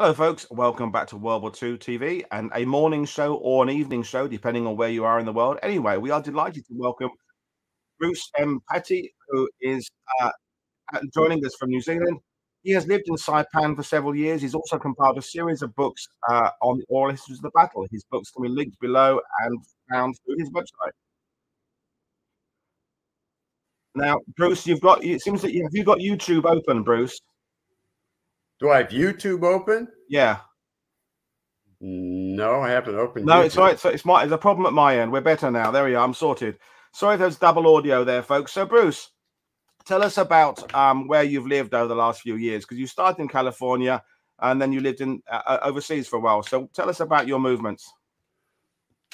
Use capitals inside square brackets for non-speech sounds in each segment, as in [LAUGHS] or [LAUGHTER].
Hello, folks. Welcome back to World War II TV and a morning show or an evening show, depending on where you are in the world. Anyway, we are delighted to welcome Bruce M. Petty, who is uh, joining us from New Zealand. He has lived in Saipan for several years. He's also compiled a series of books uh, on the oral histories of the battle. His books can be linked below and found through his website. Now, Bruce, you've got it seems that you have you got YouTube open, Bruce? Do I have YouTube open? Yeah. No, I haven't opened. No, YouTube. it's all right. So it's my there's a problem at my end. We're better now. There we are. I'm sorted. Sorry, there's double audio there, folks. So, Bruce, tell us about um, where you've lived over the last few years because you started in California and then you lived in uh, uh, overseas for a while. So, tell us about your movements.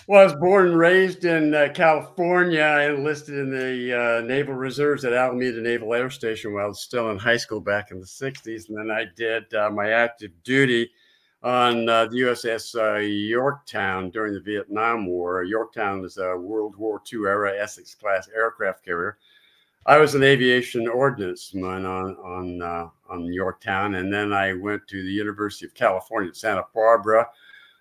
Well, I was born and raised in uh, California. I enlisted in the uh, Naval Reserves at Alameda Naval Air Station while I was still in high school back in the 60s. And then I did uh, my active duty on uh, the USS uh, Yorktown during the Vietnam War. Yorktown is a World War II era Essex class aircraft carrier. I was an aviation ordnanceman on on uh, on Yorktown, and then I went to the University of California at Santa Barbara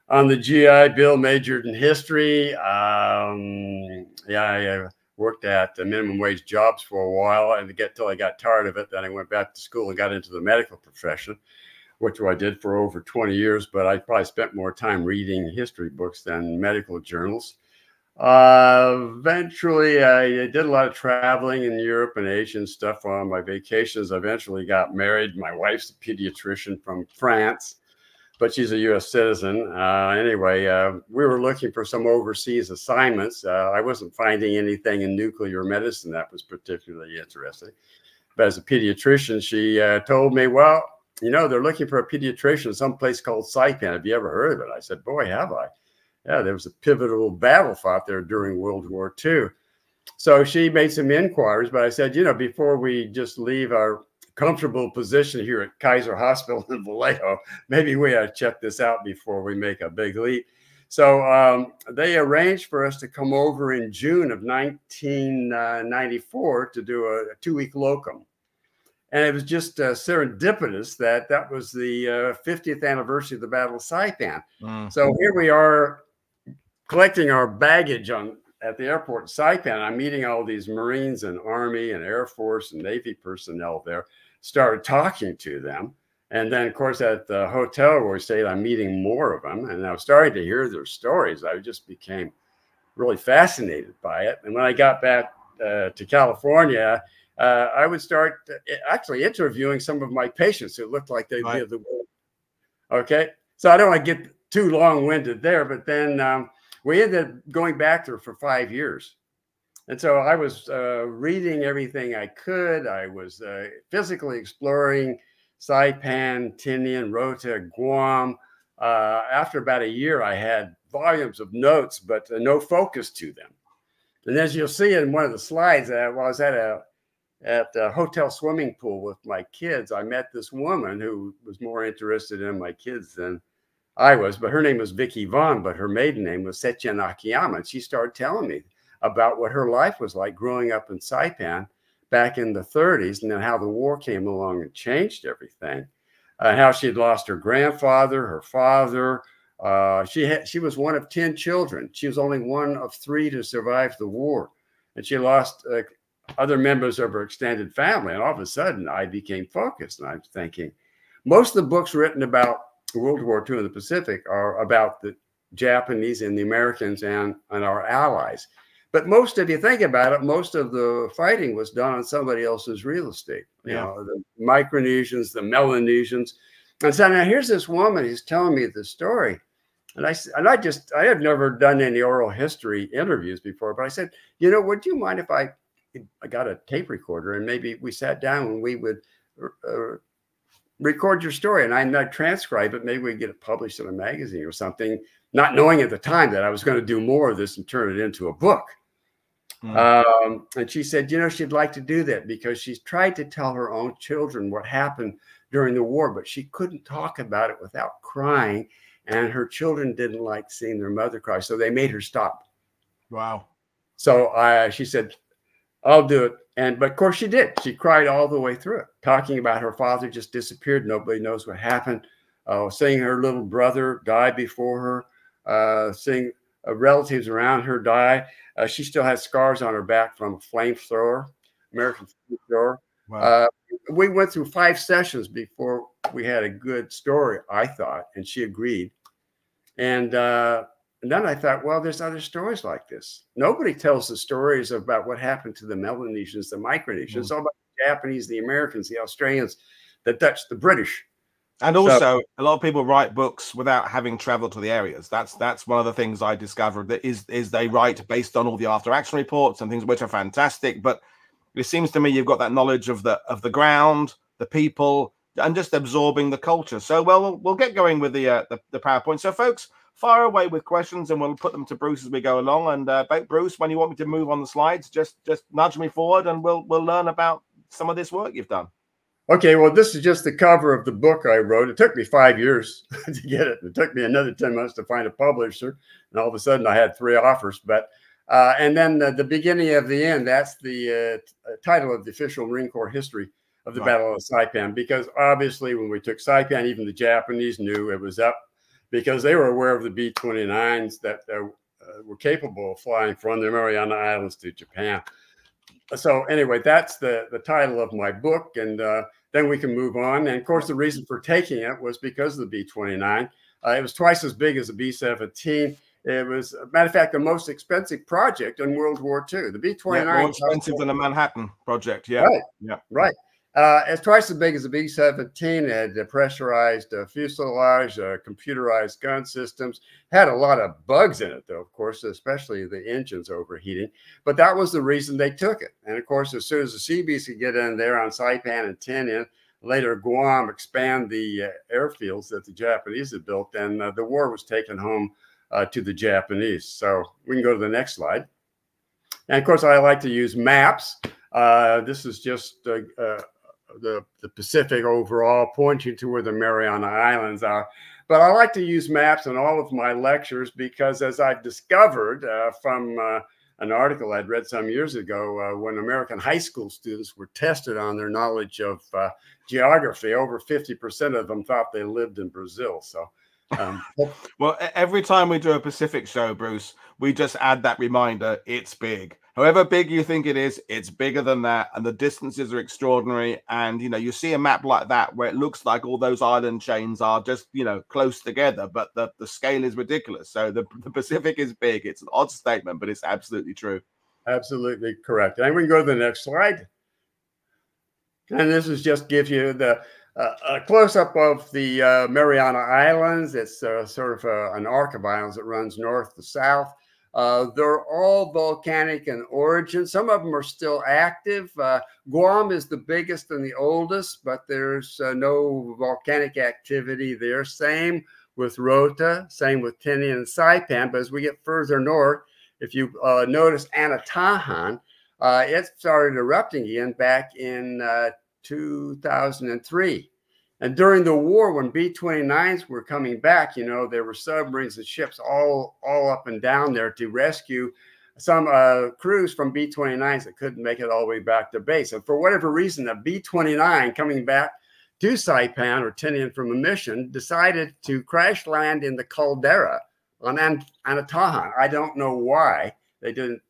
on the GI Bill, majored in history. Um, yeah, I worked at minimum wage jobs for a while and get till I got tired of it. Then I went back to school and got into the medical profession, which I did for over 20 years. But I probably spent more time reading history books than medical journals. Uh, eventually, I did a lot of traveling in Europe and Asia and stuff on my vacations. I eventually got married. My wife's a pediatrician from France but she's a U.S. citizen. Uh, anyway, uh, we were looking for some overseas assignments. Uh, I wasn't finding anything in nuclear medicine that was particularly interesting. But as a pediatrician, she uh, told me, well, you know, they're looking for a pediatrician someplace called Saipan. Have you ever heard of it? I said, boy, have I. Yeah, there was a pivotal battle fought there during World War II. So she made some inquiries, but I said, you know, before we just leave our comfortable position here at Kaiser Hospital in Vallejo. Maybe we ought to check this out before we make a big leap. So um, they arranged for us to come over in June of 1994 to do a, a two week locum. And it was just uh, serendipitous that that was the uh, 50th anniversary of the Battle of Saipan. Mm. So here we are collecting our baggage on at the airport in Saipan. I'm meeting all these Marines and Army and Air Force and Navy personnel there started talking to them. And then, of course, at the hotel where we stayed, I'm meeting more of them. And I was starting to hear their stories. I just became really fascinated by it. And when I got back uh, to California, uh, I would start uh, actually interviewing some of my patients who looked like they right. lived the world. Okay. So I don't want to get too long winded there, but then um, we ended up going back there for five years. And so I was uh, reading everything I could. I was uh, physically exploring Saipan, Tinian, Rota, Guam. Uh, after about a year, I had volumes of notes, but uh, no focus to them. And as you'll see in one of the slides, uh, I was at a at a hotel swimming pool with my kids, I met this woman who was more interested in my kids than I was. But her name was Vicky Vaughn, but her maiden name was Setyan Akiyama. And she started telling me about what her life was like growing up in Saipan back in the 30s, and then how the war came along and changed everything. Uh, how she had lost her grandfather, her father. Uh, she had she was one of ten children. She was only one of three to survive the war, and she lost uh, other members of her extended family. And all of a sudden, I became focused, and I'm thinking, most of the books written about World War II in the Pacific are about the Japanese and the Americans and, and our allies. But most, if you think about it, most of the fighting was done on somebody else's real estate. You yeah. know, the Micronesians, the Melanesians. And so now here's this woman who's telling me the story. And I and I just I have never done any oral history interviews before, but I said, you know, would you mind if I I got a tape recorder and maybe we sat down and we would uh, record your story and I might transcribe it. Maybe we get it published in a magazine or something, not knowing at the time that I was going to do more of this and turn it into a book. Mm. Um, and she said, you know, she'd like to do that because she's tried to tell her own children what happened during the war, but she couldn't talk about it without crying. And her children didn't like seeing their mother cry. So they made her stop. Wow. So uh, she said, I'll do it. And but of course she did. She cried all the way through it, talking about her father just disappeared. Nobody knows what happened. uh, seeing her little brother die before her, uh, seeing relatives around her die. Uh, she still has scars on her back from a flamethrower, American flamethrower. Wow. Uh, we went through five sessions before we had a good story, I thought, and she agreed. And, uh, and then I thought, well, there's other stories like this. Nobody tells the stories about what happened to the Melanesians, the Micronesians. Mm. All about the Japanese, the Americans, the Australians, the Dutch, the British. And also, so, a lot of people write books without having traveled to the areas. That's that's one of the things I discovered. That is is they write based on all the after action reports and things which are fantastic. But it seems to me you've got that knowledge of the of the ground, the people, and just absorbing the culture. So well, we'll get going with the uh, the, the PowerPoint. So folks, fire away with questions, and we'll put them to Bruce as we go along. And uh, Bruce, when you want me to move on the slides, just just nudge me forward, and we'll we'll learn about some of this work you've done. Okay, well, this is just the cover of the book I wrote. It took me five years [LAUGHS] to get it. It took me another 10 months to find a publisher. And all of a sudden, I had three offers. But, uh, and then the, the, beginning of the end, that's the uh, uh title of the official Marine Corps history of the right. Battle of Saipan. Because obviously, when we took Saipan, even the Japanese knew it was up because they were aware of the B 29s that uh, were capable of flying from the Mariana Islands to Japan so anyway, that's the the title of my book, and uh, then we can move on. And of course, the reason for taking it was because of the B twenty nine. Uh, it was twice as big as the B seventeen. It was, matter of fact, the most expensive project in World War II. The B twenty nine more expensive than the Manhattan project. Yeah, right. Yeah, right. Uh, it's twice as big as the B 17, had pressurized uh, fuselage, uh, computerized gun systems, had a lot of bugs in it, though, of course, especially the engines overheating. But that was the reason they took it. And of course, as soon as the Seabees could get in there on Saipan and Tinian, later Guam expand the uh, airfields that the Japanese had built, and uh, the war was taken home uh, to the Japanese. So we can go to the next slide. And of course, I like to use maps. this is just the, the Pacific overall, pointing to where the Mariana Islands are. But I like to use maps in all of my lectures because, as I've discovered uh, from uh, an article I'd read some years ago, uh, when American high school students were tested on their knowledge of uh, geography, over 50% of them thought they lived in Brazil. So, um, [LAUGHS] well, every time we do a Pacific show, Bruce, we just add that reminder it's big however big you think it is, it's bigger than that, and the distances are extraordinary. And you know, you see a map like that where it looks like all those island chains are just you know close together, but the, the scale is ridiculous. So the, the Pacific is big. It's an odd statement, but it's absolutely true. Absolutely correct. And we can go to the next slide. And this is just give you the uh, a close up of the uh, Mariana Islands. It's uh, sort of uh, an arc of islands that runs north to south. Uh, they're all volcanic in origin. Some of them are still active. Uh, Guam is the biggest and the oldest, but there's uh, no volcanic activity there. Same with Rota, same with Tinian and Saipan. But as we get further north, if you uh, notice Anatahan, uh, it started erupting again back in 2003. And during the war, when B-29s were coming back, you know, there were submarines and ships all all up and down there to rescue some uh, crews from B-29s that couldn't make it all the way back to base. And for whatever reason, a B-29 coming back to Saipan or Tinian from a mission decided to crash land in the caldera on An- Anatahan. I don't know why they didn't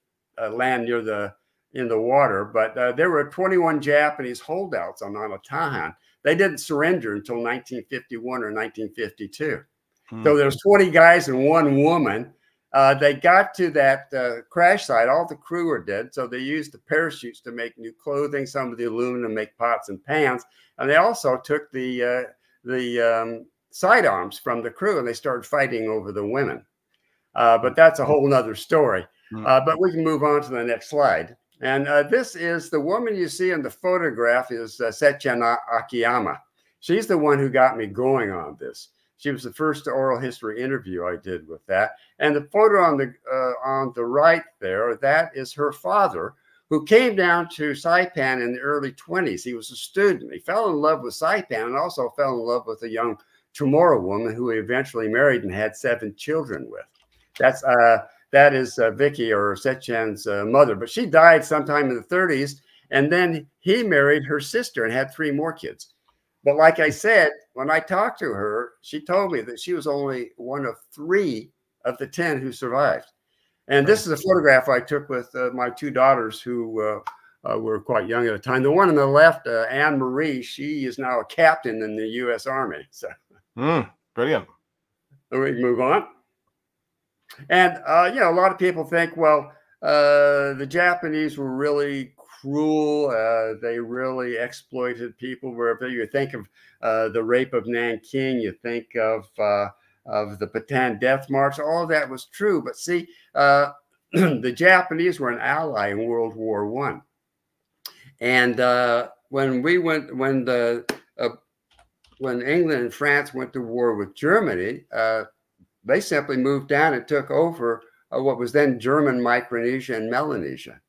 uh, land near the in the water, but uh, there were 21 Japanese holdouts on Anatahan they didn't surrender until 1951 or 1952. Hmm. So there's 20 guys and one woman. Uh, they got to that uh, crash site. All the crew were dead. So they used the parachutes to make new clothing, some of the aluminum make pots and pans. And they also took the, uh, the um, sidearms from the crew and they started fighting over the women. Uh, but that's a whole nother story. Hmm. Uh, but we can move on to the next slide. And uh, this is the woman you see in the photograph is uh, Akiyama. She's the one who got me going on this. She was the first oral history interview I did with that. And the photo on the uh, on the right there, that is her father, who came down to Saipan in the early 20s. He was a student. He fell in love with Saipan and also fell in love with a young Chamorro woman who he eventually married and had seven children with. That's uh, that is uh, Vicky or Setchen's uh, mother, but she died sometime in the 30s. And then he married her sister and had three more kids. But like I said, when I talked to her, she told me that she was only one of three of the 10 who survived. And this is a photograph I took with uh, my two daughters who uh, uh, were quite young at the time. The one on the left, uh, Anne Marie, she is now a captain in the U.S. Army. So, mm, brilliant. We can move on. And, uh, you know, a lot of people think, well, uh, the Japanese were really cruel. Uh, they really exploited people. Wherever you think of uh, the rape of Nanking, you think of uh, of the Bataan death march. All that was true. But see, uh, [CLEARS THROAT] the Japanese were an ally in World War One, and uh, when we went, when the when England and France went to war with Germany, they simply moved down and took over what was then German Micronesia and Melanesia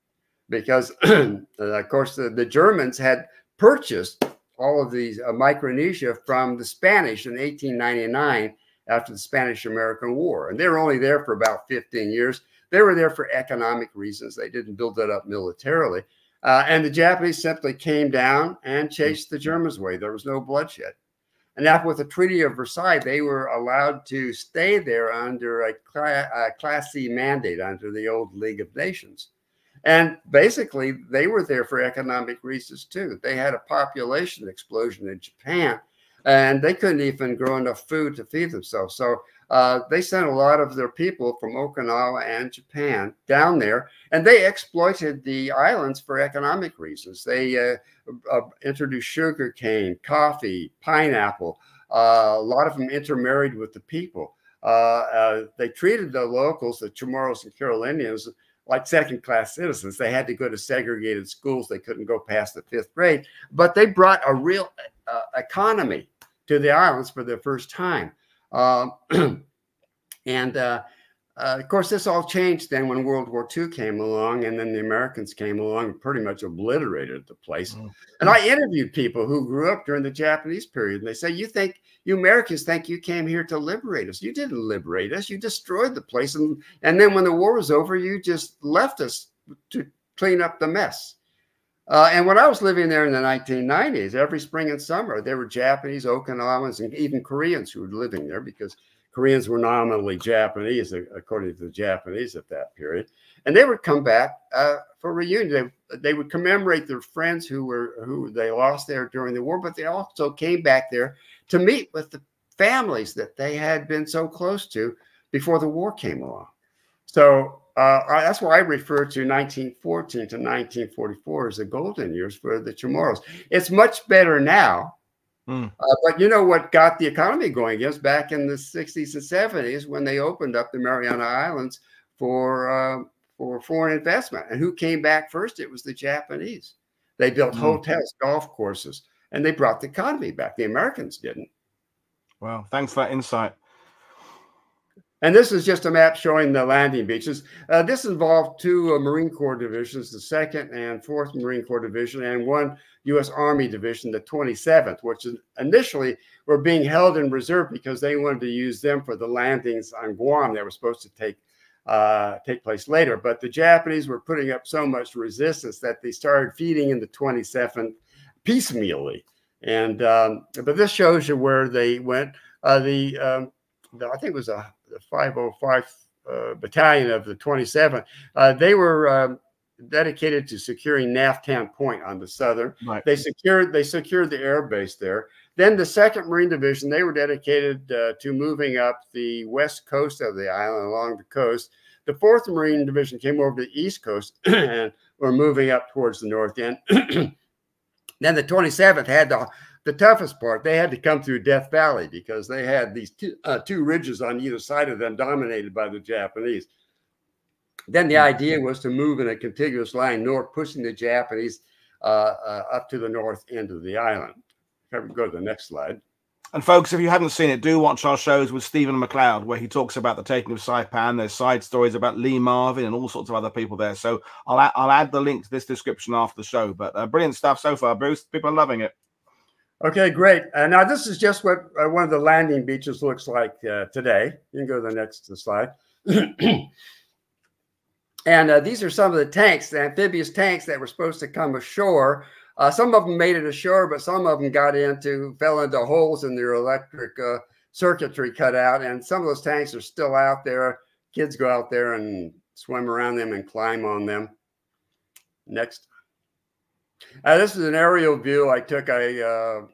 because, [CLEARS THROAT] of course, the, the, Germans had purchased all of these uh, Micronesia from the Spanish in 1899 after the Spanish American War. And they were only there for about 15 years. They were there for economic reasons. They didn't build it up militarily. Uh, and the Japanese simply came down and chased the Germans away. There was no bloodshed. And after with the Treaty of Versailles, they were allowed to stay there under a, a Class C mandate under the old League of Nations. And basically, they were there for economic reasons too. They had a population explosion in Japan, and they couldn't even grow enough food to feed themselves. So uh, they sent a lot of their people from Okinawa and Japan down there, and they exploited the islands for economic reasons. They uh, uh, introduced sugar cane, coffee, pineapple. Uh, a lot of them intermarried with the people. Uh, they treated the locals, the Chamorros and Carolinians, like second class citizens. They had to go to segregated schools. They couldn't go past the fifth grade, but they brought a real economy to the islands for the first time. Uh, [CLEARS THROAT] and uh, uh, of course, this all changed then when World War II came along, and then the Americans came along and pretty much obliterated the place. Mm. And I interviewed people who grew up during the Japanese period, and they say, "You think you Americans think you came here to liberate us? You didn't liberate us. You destroyed the place, and and then when the war was over, you just left us to clean up the mess." Uh, and when I was living there in the 1990s, every spring and summer, there were Japanese, Okinawans, and even Koreans who were living there because Koreans were nominally Japanese, according to the Japanese at that period, and they would come back uh, for reunion. They, they would commemorate their friends who were who they lost there during the war, but they also came back there to meet with the families that they had been so close to before the war came along. So uh, that's why I refer to 1914 to 1944 as the golden years for the Chamorros. It's much better now Mm. Uh, but you know what got the economy going is back in the 60s and 70s when they opened up the Mariana Islands for uh, for foreign investment. And who came back first? It was the Japanese. They built mm. hotels, golf courses, and they brought the economy back. The Americans didn't. Well, thanks for that insight. And this is just a map showing the landing beaches. Uh, this involved two uh, Marine Corps divisions, the 2nd and 4th Marine Corps Division, and one U.S. Army division, the 27th, which initially were being held in reserve because they wanted to use them for the landings on Guam that were supposed to take uh, take place later. But the Japanese were putting up so much resistance that they started feeding in the 27th piecemeally. And um, but this shows you where they went. Uh, the, um, I think it was a the 505 uh, battalion of the 27th. Uh, they were um, dedicated to securing Naftan Point on the southern. Right. They secured they secured the air base there. Then the Second Marine Division they were dedicated uh, to moving up the west coast of the island along the coast. The Fourth Marine Division came over to the east coast [CLEARS THROAT] and were moving up towards the north end. [CLEARS THROAT] then the 27th had the the toughest part. They had to come through Death Valley because they had these two, uh, two ridges on either side of them dominated by the Japanese. Then the idea was to move in a contiguous line north, pushing the Japanese uh, uh, up to the north end of the island. Go to the next slide. And folks, if you haven't seen it, do watch our shows with Stephen McLeod, where he talks about the taking of Saipan. There's side stories about Lee Marvin and all sorts of other people there. So I'll add, I'll add the link to this description after the show. But uh, brilliant stuff so far, Bruce. People are loving it. Okay, great. Uh, now this is just what uh, one of the landing beaches looks like uh, today. You can go to the next slide. [CLEARS THROAT] And uh, these are some of the tanks, the amphibious tanks that were supposed to come ashore Uh, some of them made it ashore, but some of them got into, fell into holes in their electric uh, circuitry cut out. And some of those tanks are still out there. Kids go out there and swim around them and climb on them. Next. Uh, this is an aerial view I took. I uh,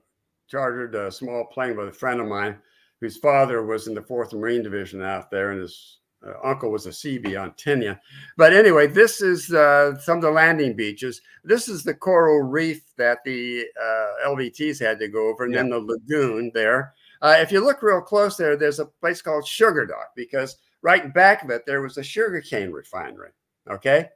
chartered a small plane with a friend of mine whose father was in the 4th Marine Division out there, and his uh, uncle was a Seabee on Tinian. But anyway, this is uh, some of the landing beaches. This is the coral reef that the uh, LVTs had to go over, and yeah. then the lagoon there. Uh, if you look real close there, there's a place called Sugar Dock because right in back of it there was a sugarcane refinery. Okay,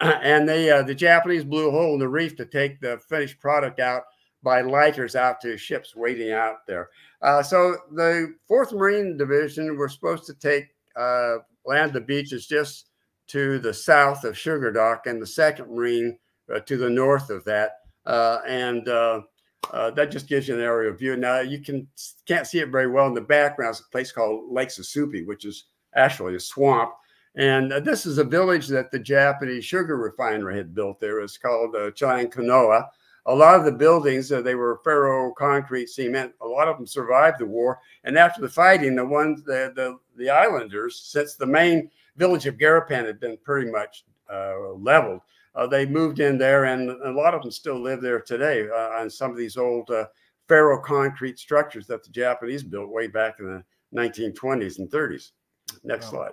[CLEARS THROAT] and the uh, the Japanese blew a hole in the reef to take the finished product out by lighters out to ships waiting out there. Uh, so the Fourth Marine Division were supposed to take uh, land the beaches just to the south of Sugar Dock, and the Second Marine uh, to the north of that, uh, and uh, that just gives you an aerial view. Now you can can't see it very well in the background. It's a place called Lake Susupe, which is actually a swamp. And this is a village that the Japanese sugar refinery had built there. It's called uh, Kanoa. A lot of the buildings, uh, they were ferro concrete cement. A lot of them survived the war. And after the fighting, the ones, the, the, the islanders, since the main village of Garapan had been pretty much uh, leveled, uh, they moved in there, and a lot of them still live there today uh, on some of these old uh, ferro concrete structures that the Japanese built way back in the 1920s and 30s. Next wow. slide.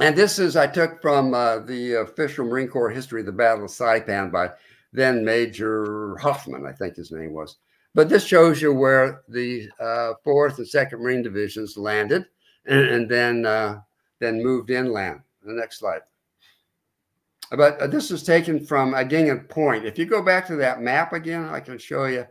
And this is I took from uh, the official Marine Corps history of the Battle of Saipan by then Major Hoffman, I think his name was. But this shows you where the uh, fourth and second Marine divisions landed, and, and then uh, then moved inland. The next slide. But uh, this is taken from Agingan Point. If you go back to that map again, I can show you.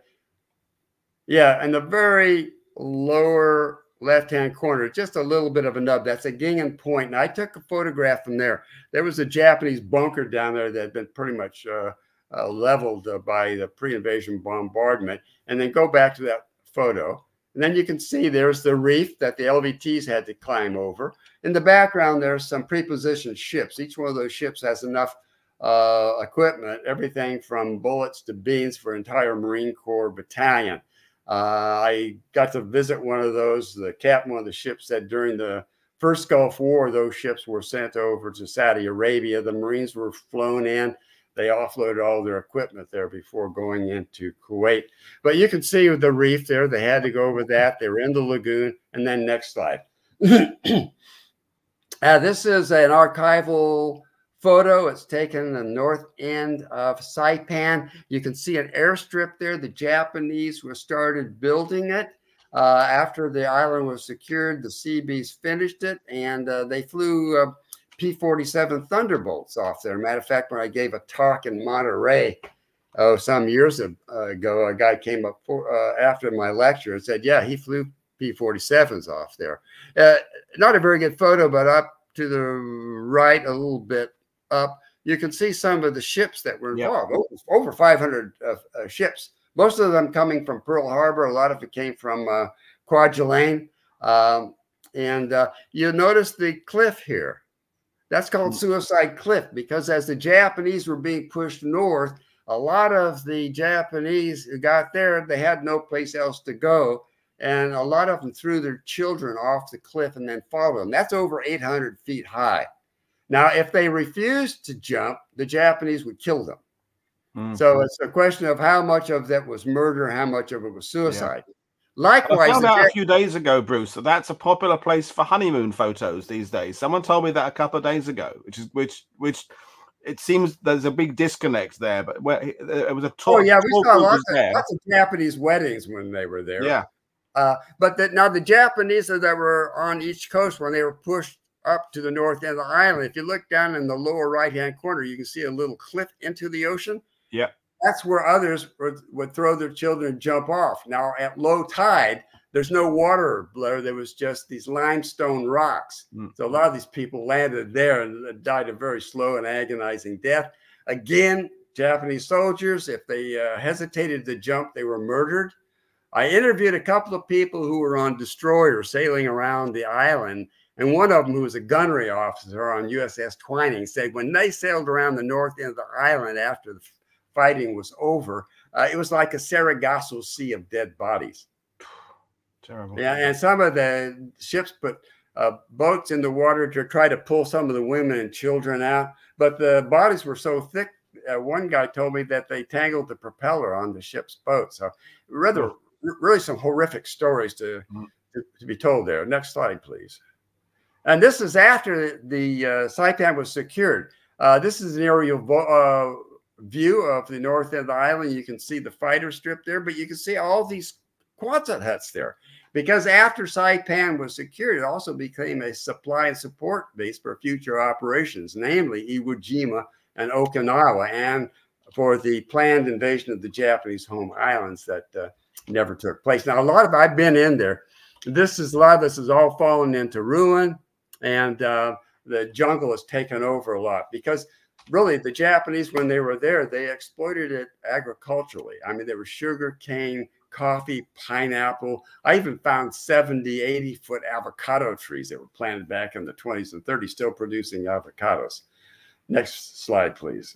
Yeah, and the very lower left-hand corner, just a little bit of a nub. That's Agingan Point. And I took a photograph from there. There was a Japanese bunker down there that had been pretty much uh, uh, leveled uh, by the pre-invasion bombardment. And then go back to that photo. And then you can see there's the reef that the LVTs had to climb over. In the background, there's some prepositioned ships. Each one of those ships has enough uh, equipment, everything from bullets to beans for an entire Marine Corps battalion. Uh, I got to visit one of those. The captain of the ship said during the first Gulf War, those ships were sent over to Saudi Arabia. The Marines were flown in. They offloaded all their equipment there before going into Kuwait. But you can see the reef there. They had to go over that. They were in the lagoon. And then next slide. [CLEARS THROAT] uh, this is an archival photo. It's taken the north end of Saipan. You can see an airstrip there. The Japanese were started building it. Uh, after the island was secured, the Seabees finished it, and uh, they flew uh, P-47 Thunderbolts off there. Matter of fact, when I gave a talk in Monterey oh, some years ago, a guy came up for, uh, after my lecture and said, yeah, he flew P-47s off there. Uh, not a very good photo, but up to the right a little bit up, you can see some of the ships that were involved. Yep. Over, over 500 uh, uh, ships. Most of them coming from Pearl Harbor. A lot of it came from uh, Kwajalein. Um, and uh, you notice the cliff here. That's called mm. Suicide Cliff because as the Japanese were being pushed north, a lot of the Japanese who got there, they had no place else to go. And a lot of them threw their children off the cliff and then followed them. That's over 800 feet high. Now, if they refused to jump, the Japanese would kill them. Mm-hmm. So it's a question of how much of that was murder, how much of it was suicide. Yeah. Likewise, I found out a few days ago, Bruce, that that's a popular place for honeymoon photos these days. Someone told me that a couple of days ago, which is which which it seems there's a big disconnect there. But where it was a talk. Oh yeah, we saw lots of, lots of Japanese weddings when they were there. Yeah. Uh, but that now the Japanese that were on each coast when they were pushed up to the north end of the island. If you look down in the lower right hand corner, you can see a little cliff into the ocean. Yeah. That's where others would, would throw their children and jump off. Now, at low tide, there's no water below. There was just these limestone rocks. Mm. So a lot of these people landed there and died a very slow and agonizing death. Again, Japanese soldiers, if they uh, hesitated to jump, they were murdered. I interviewed a couple of people who were on destroyers sailing around the island and one of them, who was a gunnery officer on USS Twining, said when they sailed around the north end of the island after the fighting was over, uh, it was like a Sargasso Sea of dead bodies. Terrible. Yeah, and some of the ships put uh, boats in the water to try to pull some of the women and children out, but the bodies were so thick. Uh, one guy told me that they tangled the propeller on the ship's boat. So, rather, really, some horrific stories to, mm. to, to be told there. Next slide, please. And this is after the uh, Saipan was secured. Uh, this is an aerial uh, view of the north end of the island. You can see the fighter strip there, but you can see all these Quonset huts there. Because after Saipan was secured, it also became a supply and support base for future operations, namely Iwo Jima and Okinawa, and for the planned invasion of the Japanese home islands that uh, never took place. Now, a lot of I've been in there. This is a lot of this has all fallen into ruin and uh, the jungle has taken over a lot because really the Japanese, when they were there, they exploited it agriculturally. I mean, there was sugar cane, coffee, pineapple. I even found 70, 80 foot avocado trees that were planted back in the 20s and 30s, still producing avocados. Next slide, please.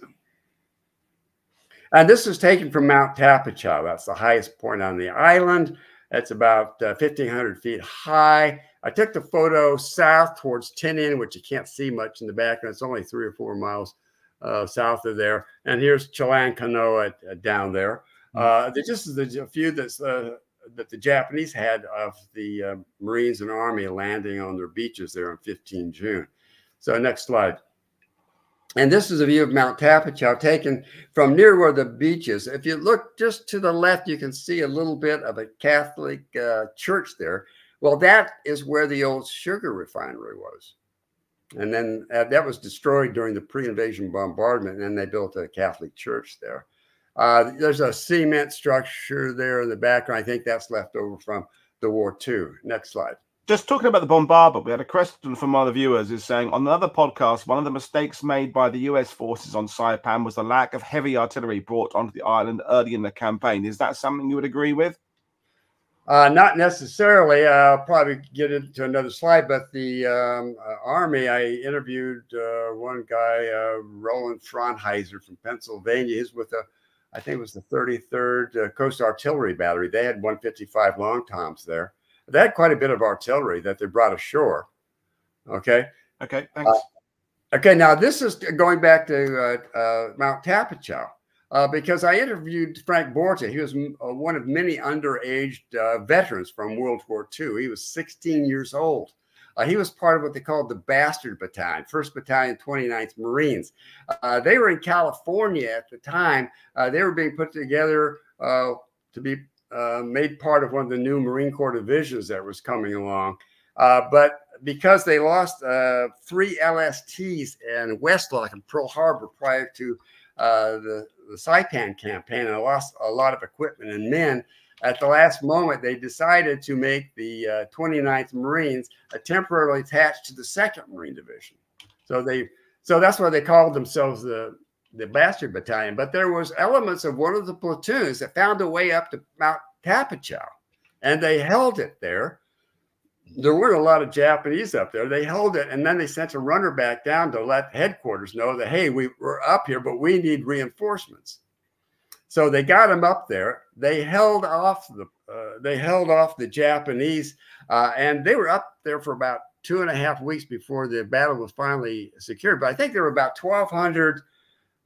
And this is taken from Mount Tapochau. That's the highest point on the island. It's about uh, 1,500 feet high. I took the photo south towards Tinian, which you can't see much in the background. It's only three or four miles uh, south of there. And here's Chalan Kanoa uh, down there. Mm-hmm. Uh, just is a few that's uh, that the Japanese had of the uh, Marines and Army landing on their beaches there on 15 June. So next slide. And this is a view of Mount Tapochau taken from near where the beach is. If you look just to the left, you can see a little bit of a Catholic uh, church there. Well, that is where the old sugar refinery was. And then uh, that was destroyed during the pre invasion bombardment. And then they built a Catholic church there. Uh, there's a cement structure there in the background. I think that's left over from the war, too. Next slide. Just talking about the bombardment, we had a question from one of the viewers is saying on another podcast, one of the mistakes made by the US forces on Saipan was the lack of heavy artillery brought onto the island early in the campaign. Is that something you would agree with? Uh, not necessarily. I'll probably get into another slide, but the um, uh, Army, I interviewed uh, one guy, uh, Roland Franheiser from Pennsylvania. He's with the, I think it was the 33rd uh, Coast Artillery Battery. They had 155 long toms there. They had quite a bit of artillery that they brought ashore. Okay. Okay. Thanks. Uh, okay. Now, this is going back to uh Mount Tapochau uh, because I interviewed Frank Borta. He was uh, one of many underage uh, veterans from World War II. He was 16 years old. Uh, he was part of what they called the Bastard Battalion, 1st Battalion, 29th Marines. Uh, they were in California at the time. Uh, they were being put together to be made part of one of the new Marine Corps divisions that was coming along. but because they lost three LSTs in West Loch and Pearl Harbor prior to the the Saipan campaign and lost a lot of equipment and men. At the last moment, they decided to make the uh, 29th Marines uh, temporarily attached to the Second Marine Division. So they, so that's why they called themselves the the Bastard Battalion. But there was elements of one of the platoons that found a way up to Mount Tapochau, and they held it there there weren't a lot of Japanese up there. They held it and then they sent a runner back down to let headquarters know that, hey, we, we're up here, but we need reinforcements. So they got them up there. They held off the uh, they held off the Japanese, uh, and they were up there for about two and a half weeks before the battle was finally secured. But I think there were about 1,200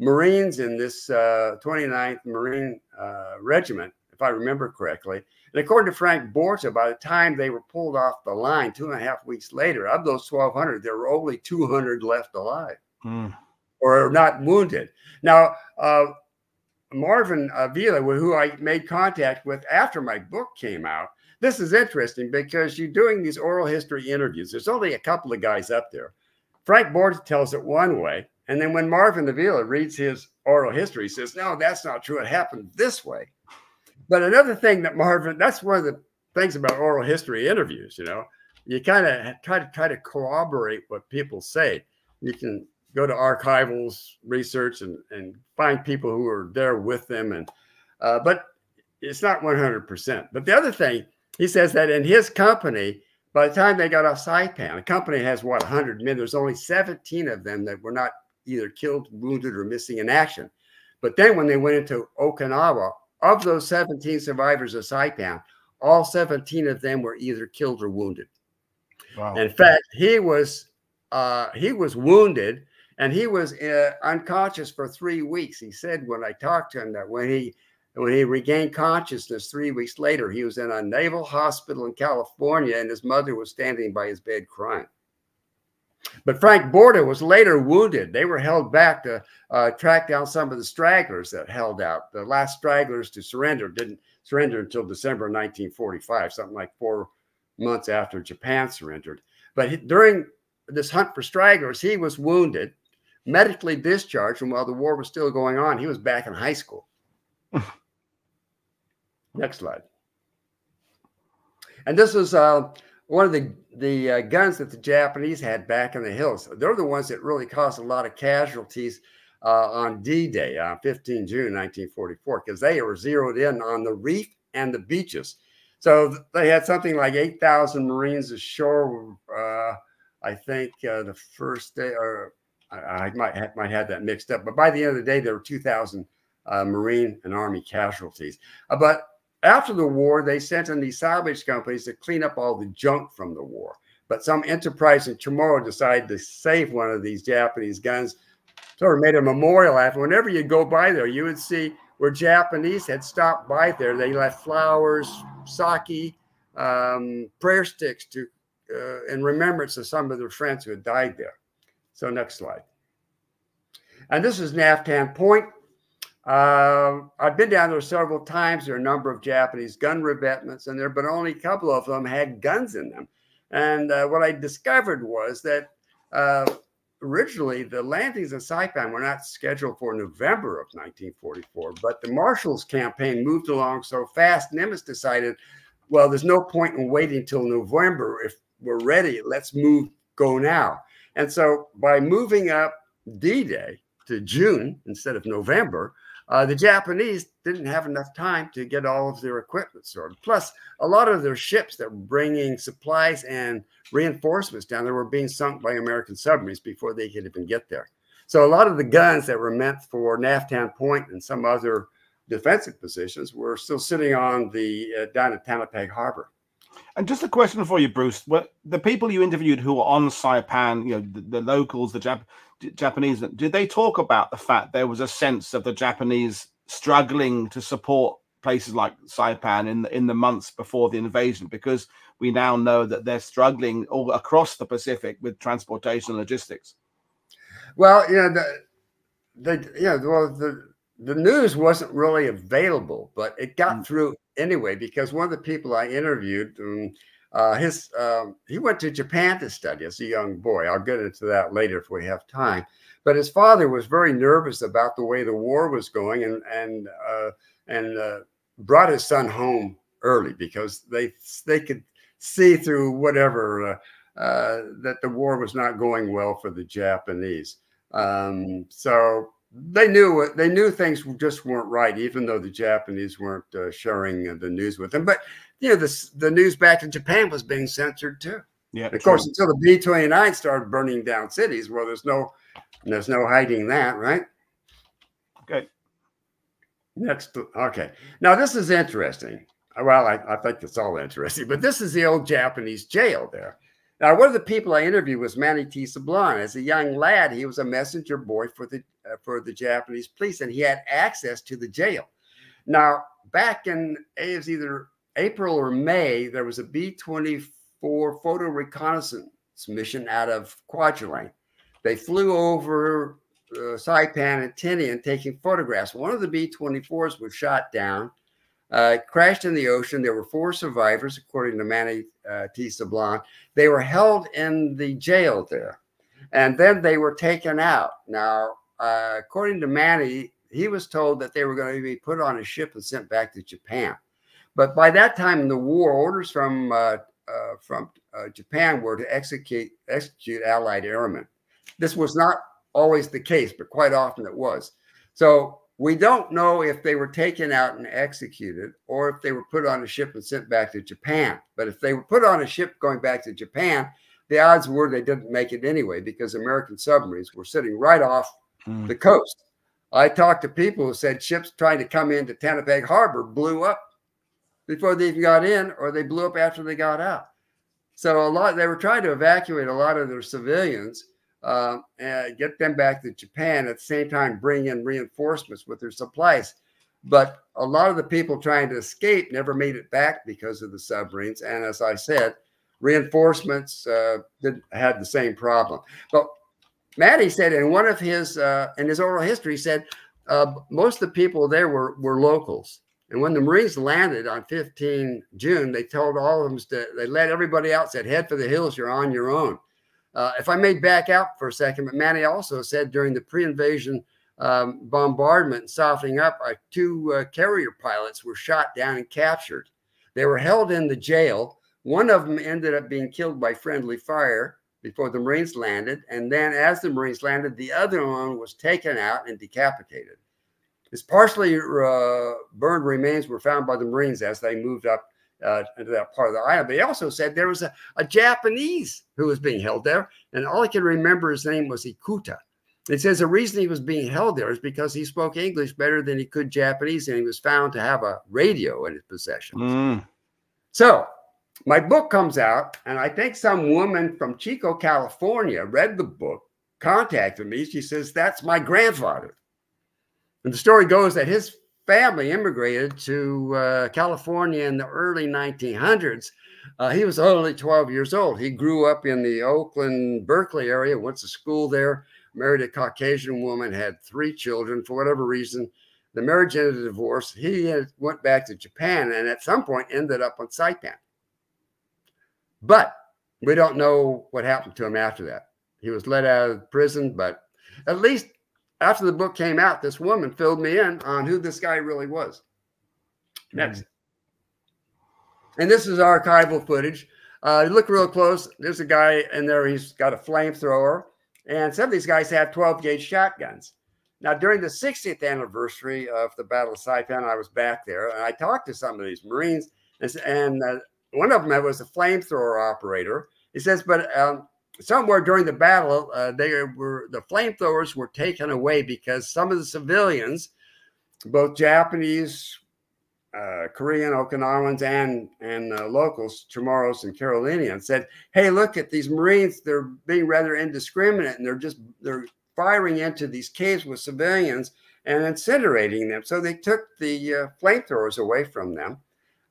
Marines in this uh, 29th Marine uh, Regiment, if I remember correctly. And according to Frank Borta, by the time they were pulled off the line two and a half weeks later, of those 1,200, there were only 200 left alive mm. or not wounded. Now, uh, Marvin Avila, who I made contact with after my book came out, this is interesting because you're doing these oral history interviews. There's only a couple of guys up there. Frank Borta tells it one way. And then when Marvin Avila reads his oral history, he says, No, that's not true. It happened this way. But another thing that Marvin, that's one of the things about oral history interviews, you know, you kind of try to try to corroborate what people say. You can go to archival research and, and find people who are there with them. And, uh, but it's not 100%. But the other thing, he says that in his company, by the time they got off Saipan, the company has what 100 men. There's only 17 of them that were not either killed, wounded, or missing in action But then when they went into Okinawa, of those 17 survivors of Saipan, all 17 of them were either killed or wounded. Wow. In fact, he was uh, he was wounded and he was uh, unconscious for three weeks. He said when I talked to him that when he when he regained consciousness three weeks later, he was in a naval hospital in California, and his mother was standing by his bed crying. But Frank Borda was later wounded. They were held back to uh, track down some of the stragglers that held out. The last stragglers to surrender didn't surrender until December 1945, something like four months after Japan surrendered. But he, during this hunt for stragglers, he was wounded, medically discharged, and while the war was still going on, he was back in high school. [SIGHS] Next slide. And this is uh, one of the the uh, guns that the Japanese had back in the hills. They're the ones that really caused a lot of casualties uh, on D-Day on 15 June 1944 because they were zeroed in on the reef and the beaches. So they had something like 8,000 Marines ashore. Uh, I think uh, the first day, or I, I might have, might have that mixed up, but by the end of the day, there were 2,000 uh, Marine and Army casualties. Uh, but after the war, they sent in these salvage companies to clean up all the junk from the war. But some enterprise in Chamorro decided to save one of these Japanese guns, sort of made a memorial after. Whenever you go by there, you would see where Japanese had stopped by there. They left flowers, sake, um, prayer sticks to uh, in remembrance of some of their friends who had died there. So next slide. And this is Naftan Point. Uh, I've been down there several times. There are a number of Japanese gun revetments in there, but only a couple of them had guns in them. And uh, what I discovered was that uh, originally the landings in Saipan were not scheduled for November of 1944, but the Marshall's campaign moved along so fast, Nimitz decided, well, there's no point in waiting until November. If we're ready, let's move, go now. And so by moving up D Day to June instead of November, uh, the Japanese didn't have enough time to get all of their equipment sorted. Plus, a lot of their ships that were bringing supplies and reinforcements down there were being sunk by American submarines before they could even get there. So, a lot of the guns that were meant for Naftan Point and some other defensive positions were still sitting on the uh, down at Tanapag Harbor. And just a question for you, Bruce: What the people you interviewed who were on Saipan, you know, the, the locals, the Jap- Japanese, did they talk about the fact there was a sense of the Japanese struggling to support places like Saipan in the, in the months before the invasion? Because we now know that they're struggling all across the Pacific with transportation logistics. Well, the, the yeah, well, the the news wasn't really available, but it got mm. through anyway because one of the people I interviewed, um, uh, his um, he went to Japan to study as a young boy. I'll get into that later if we have time. But his father was very nervous about the way the war was going, and and uh, and uh, brought his son home early because they they could see through whatever uh, uh, that the war was not going well for the Japanese. Um, so they knew they knew things just weren't right, even though the Japanese weren't uh, sharing the news with them. But you know, the the news back in Japan was being censored too. Yeah, of true. course, until the B twenty nine started burning down cities. Well, there's no there's no hiding that, right? Okay. Next, okay. Now this is interesting. Well, I, I think it's all interesting, but this is the old Japanese jail there. Now, one of the people I interviewed was Manny T. Sablan. As a young lad, he was a messenger boy for the for the Japanese police, and he had access to the jail. Now, back in it was either April or May, there was a B twenty four photo reconnaissance mission out of Kwajalein. They flew over uh, Saipan and Tinian taking photographs. One of the B 24s was shot down uh, crashed in the ocean. There were four survivors, according to Manny uh, T. Sablan. They were held in the jail there, and then they were taken out. Now, uh, according to Manny, he was told that they were going to be put on a ship and sent back to Japan. But by that time in the war, orders from uh, uh, from uh, Japan were to execute execute Allied airmen. This was not always the case, but quite often it was. So we don't know if they were taken out and executed or if they were put on a ship and sent back to Japan. But if they were put on a ship going back to Japan, the odds were they didn't make it anyway because American submarines were sitting right off mm. the coast I talked to people who said ships trying to come into Tanapag Harbor blew up before they even got in, or they blew up after they got out. So a lot they were trying to evacuate a lot of their civilians uh, and get them back to Japan at the same time bring in reinforcements with their supplies. But a lot of the people trying to escape never made it back because of the submarines. And as I said, reinforcements uh, did, had the same problem. But Manny said in one of his uh, in his oral history, said uh, most of the people there were were locals. And when the Marines landed on 15 June, they told all of them to they let everybody out, said head for the hills, you're on your own. Uh, if I may back out for a second, but Manny also said during the pre-invasion um, bombardment softening up, uh, two uh, carrier pilots were shot down and captured. They were held in the jail. One of them ended up being killed by friendly fire before the Marines landed. And then as the Marines landed, the other one was taken out and decapitated. His partially uh, burned remains were found by the Marines as they moved up uh, into that part of the island. But he also said there was a, a, Japanese who was being held there, and all I can remember his name was Ikuta. It says the reason he was being held there is because he spoke English better than he could Japanese, and he was found to have a radio in his possession. Mm. So my book comes out, and I think some woman from Chico, California, read the book, contacted me. She says, That's my grandfather. And the story goes that his family immigrated to uh, California in the early 1900s. Uh, he was only 12 years old. He grew up in the Oakland, Berkeley area, went to school there, married a Caucasian woman, had three children. For whatever reason, the marriage ended in divorce. He went back to Japan and at some point ended up on Saipan. But we don't know what happened to him after that. He was let out of prison, but at least after the book came out, this woman filled me in on who this guy really was. Next. Mm-hmm. And this is archival footage. Uh, look real close. There's a guy in there. He's got a flamethrower. And some of these guys have 12 gauge shotguns. Now, during the 60th anniversary of the Battle of Saipan, I was back there and I talked to some of these Marines. And, uh, one of them was a flamethrower operator. He says, but um, somewhere during the battle, uh, they were the flamethrowers were taken away because some of the civilians, both Japanese, uh, Korean, Okinawans, and and uh, locals, Chamorros and Carolinians, said, "Hey, look at these Marines. They're being rather indiscriminate, and they're just they're firing into these caves with civilians and incinerating them." So they took the uh, flamethrowers away from them.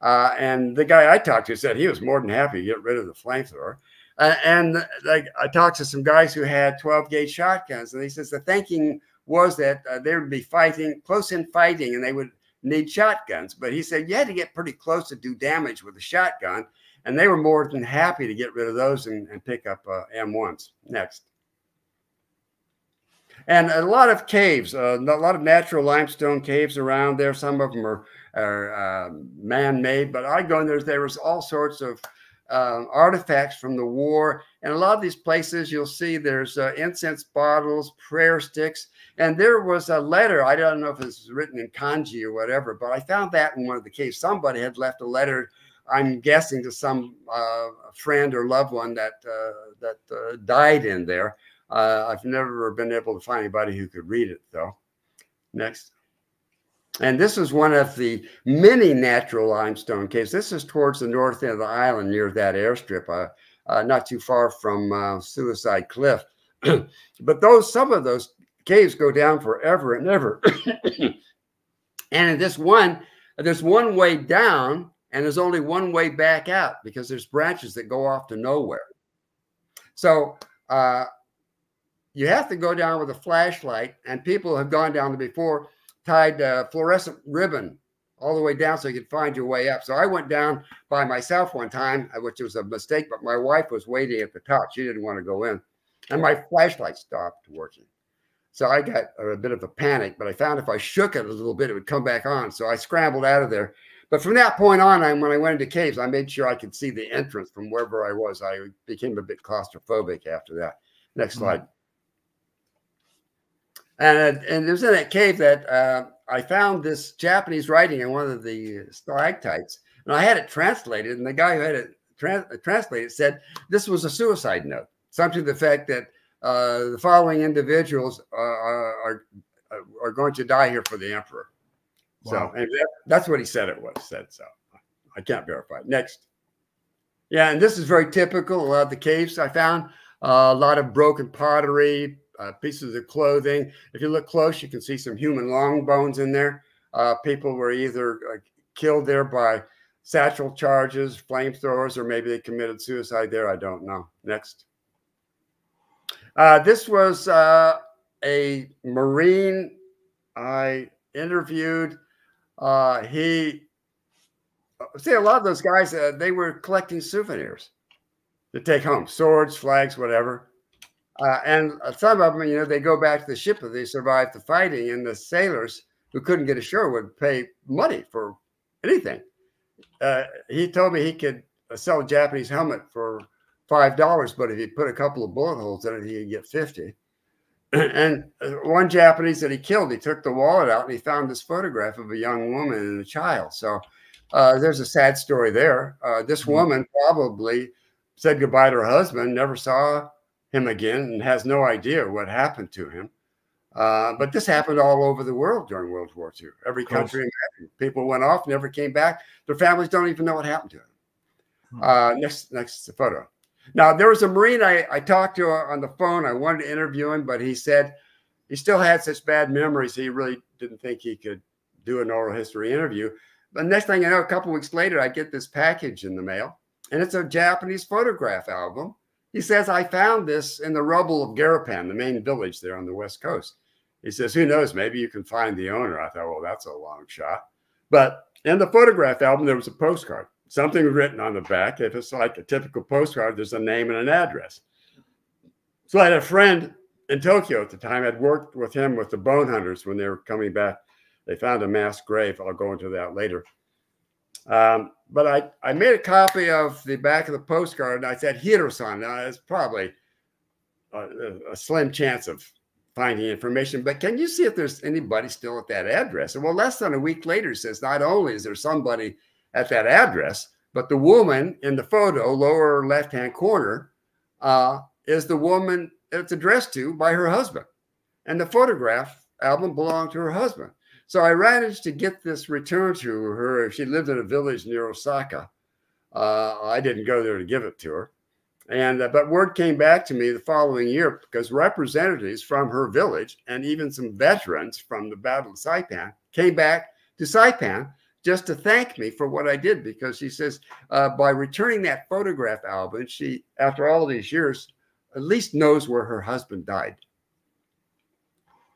Uh, and the guy I talked to said he was more than happy to get rid of the flamethrower. Uh, and like I talked to some guys who had 12 gauge shotguns, and he says the thinking was that uh, they would be fighting close in fighting, and they would need shotguns. But he said you had to get pretty close to do damage with a shotgun, and they were more than happy to get rid of those and, and pick up uh, M1s. Next. And a lot of caves, uh, a lot of natural limestone caves around there. Some of them are are uh, man-made, but I go in there. There was all sorts of uh, artifacts from the war, and a lot of these places you'll see there's uh, incense bottles, prayer sticks, and there was a letter. I don't know if it's written in kanji or whatever, but I found that in one of the caves. Somebody had left a letter. I'm guessing to some uh, friend or loved one that uh, that uh, died in there. I've never been able to find anybody who could read it though. Next. And this is one of the many natural limestone caves. This is towards the north end of the island near that airstrip, uh, uh, not too far from uh, Suicide Cliff. [CLEARS THROAT] but those some of those caves go down forever and ever. [CLEARS THROAT] and in this one, there's one way down and there's only one way back out because there's branches that go off to nowhere. So uh, you have to go down with a flashlight, and people have gone down before tied a fluorescent ribbon all the way down so you could find your way up. So I went down by myself one time, uh, which was a mistake, but my wife was waiting at the top. She didn't want to go in. And my flashlight stopped working. So I got a bit of a panic, but I found if I shook it a little bit, it would come back on. So I scrambled out of there. But from that point on, I, when I went into caves, I made sure I could see the entrance from wherever I was. I became a bit claustrophobic after that. Next mm-hmm. slide. And, and it was in that cave that uh, I found this Japanese writing in one of the stalactites. And I had it translated, and the guy who had it trans translated said this was a suicide note, something to the fact that uh, the following individuals are, are, uh, are going to die here for the emperor. Wow. So that, that's what he said it was said. So I can't verify. Next. Yeah, and this is very typical. A lot of the caves I found, uh, a lot of broken pottery, uh, pieces of clothing. If you look close, you can see some human long bones in there. Uh, people were either killed there by satchel charges, flamethrowers, or maybe they committed suicide there. I don't know. Next. Uh, this was uh, a Marine I interviewed. Uh, he, see, a lot of those guys, uh, they were collecting souvenirs to take home swords, flags, whatever. Uh, and some of them, you know, they go back to the ship if they survived the fighting, and the sailors who couldn't get ashore would pay money for anything. Uh, he told me he could sell a Japanese helmet for five dollars, but if he put a couple of bullet holes in it, he could get fifty. [CLEARS THROAT] and uh, one Japanese that he killed, he took the wallet out and he found this photograph of a young woman and a child. So uh, there's a sad story there. Uh, this mm-hmm. woman probably said goodbye to her husband, never saw him again, and has no idea what happened to him. Uh, but this happened all over the world during World War II. Every country, people went off, never came back. Their families don't even know what happened to them. Hmm. Uh, next, next photo. Now there was a Marine I, I talked to on the phone. I wanted to interview him, but he said he still had such bad memories. He really didn't think he could do an oral history interview. But next thing I know, a couple weeks later, I get this package in the mail, and it's a Japanese photograph album. He says, I found this in the rubble of Garapan, the main village there on the west coast. He says, Who knows? Maybe you can find the owner. I thought, Well, that's a long shot. But in the photograph album, there was a postcard, something written on the back. If it's like a typical postcard, there's a name and an address. So I had a friend in Tokyo at the time. I'd worked with him with the bone hunters when they were coming back. They found a mass grave. I'll go into that later. Um, but I, I made a copy of the back of the postcard and I said, Hiro-san. Now, it's probably a, a, slim chance of finding information, but can you see if there's anybody still at that address? And well, less than a week later says not only is there somebody at that address, but the woman in the photo, lower left hand corner, uh, is the woman it's addressed to by her husband. And the photograph album belonged to her husband. So I managed to get this returned to her. If she lived in a village near Osaka. Uh, I didn't go there to give it to her. And uh, but word came back to me the following year because representatives from her village and even some veterans from the Battle of Saipan came back to Saipan just to thank me for what I did because she says uh, by returning that photograph album, she after all these years at least knows where her husband died.